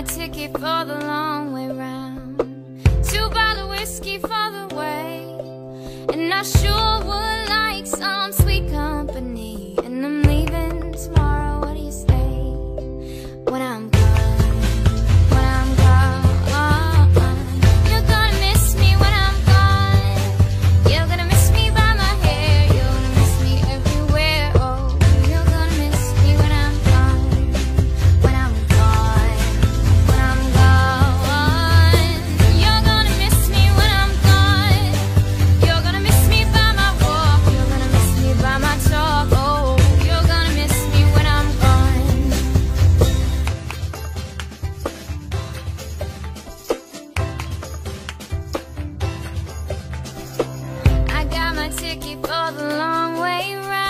my ticket for the long way round. Two bottle whiskey for the way. And I sure ticket for the long way round.